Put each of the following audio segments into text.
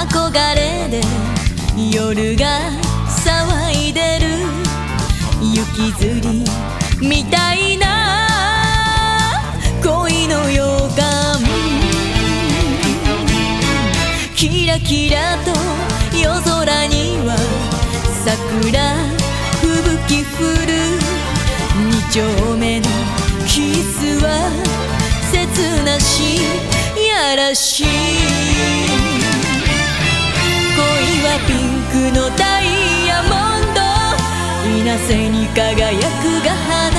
憧れで夜が騒いでる。雪吊りみたいな。恋の予感キラキラと夜空には桜吹雪降る。二丁目のキスは切なしやらしい。はピンクのダイヤモンド。稲瀬に輝くが花。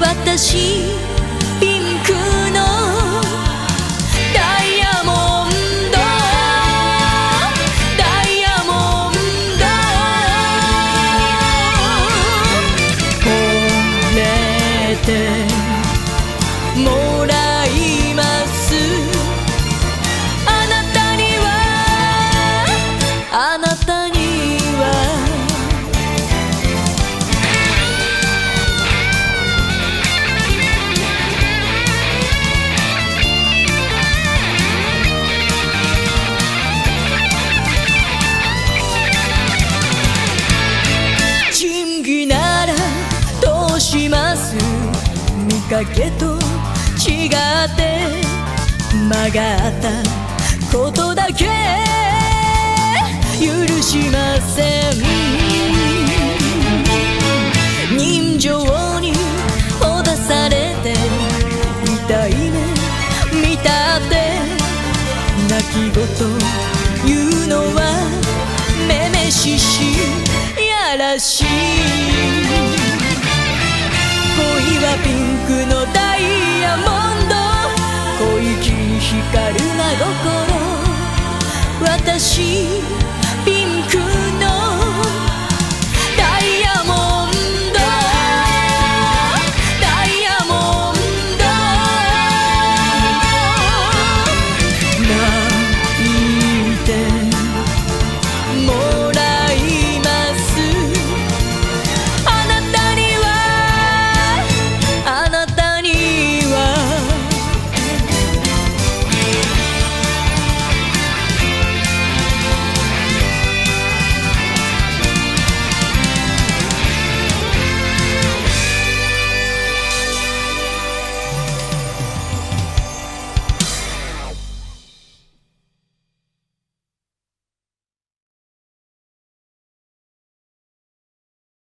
私します見かけと違って曲がったことだけ許しません。人情にほだされて痛い目見たって泣き言言うのはめめししやらしい。光る真心。私ピンク